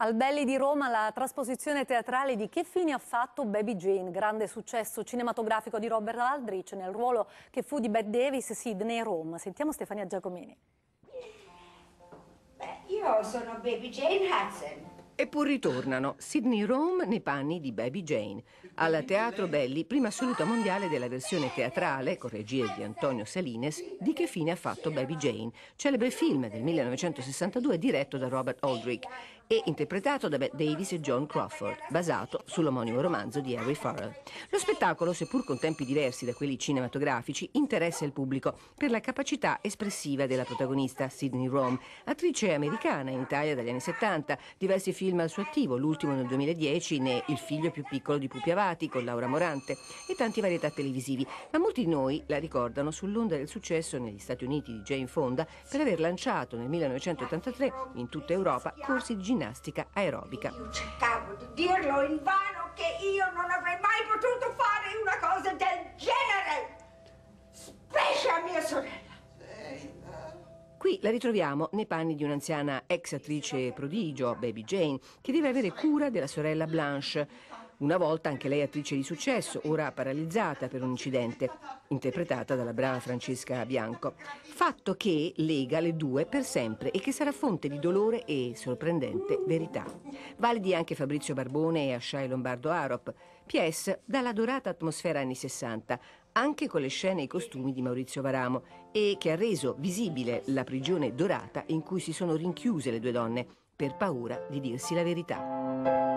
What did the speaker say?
Al Belli di Roma la trasposizione teatrale di Che fine ha fatto Baby Jane, grande successo cinematografico di Robert Aldrich nel ruolo che fu di Bette Davis, Sidney Rome. Sentiamo Stefania Giacomini. Beh, io sono Baby Jane Hudson. Eppur ritornano Sidney Rome nei panni di Baby Jane. Al Teatro Belli, prima assoluta mondiale della versione teatrale, con regia di Antonio Salines, di Che fine ha fatto Baby Jane, celebre film del 1962 diretto da Robert Aldrich e interpretato da Bette Davis e John Crawford, basato sull'omonimo romanzo di Harry Farrell. Lo spettacolo, seppur con tempi diversi da quelli cinematografici, interessa il pubblico per la capacità espressiva della protagonista Sidney Rome, attrice americana in Italia dagli anni 70, diversi film al suo attivo, l'ultimo nel 2010 ne Il figlio più piccolo di Pupi Avati con Laura Morante e tanti varietà televisivi, ma molti di noi la ricordano sull'onda del successo negli Stati Uniti di Jane Fonda per aver lanciato nel 1983 in tutta Europa corsi di ginnastica aerobica. Io cercavo di dirlo in vano che io non avrei mai potuto Qui la ritroviamo nei panni di un'anziana ex attrice prodigio, Baby Jane, che deve avere cura della sorella Blanche. Una volta anche lei attrice di successo, ora paralizzata per un incidente, interpretata dalla brava Francesca Bianco. Fatto che lega le due per sempre e che sarà fonte di dolore e sorprendente verità. Validi anche Fabrizio Barbone e Asciai Lombardo Arop. PS dalla dorata atmosfera anni 60, anche con le scene e i costumi di Maurizio Varamo, e che ha reso visibile la prigione dorata in cui si sono rinchiuse le due donne per paura di dirsi la verità.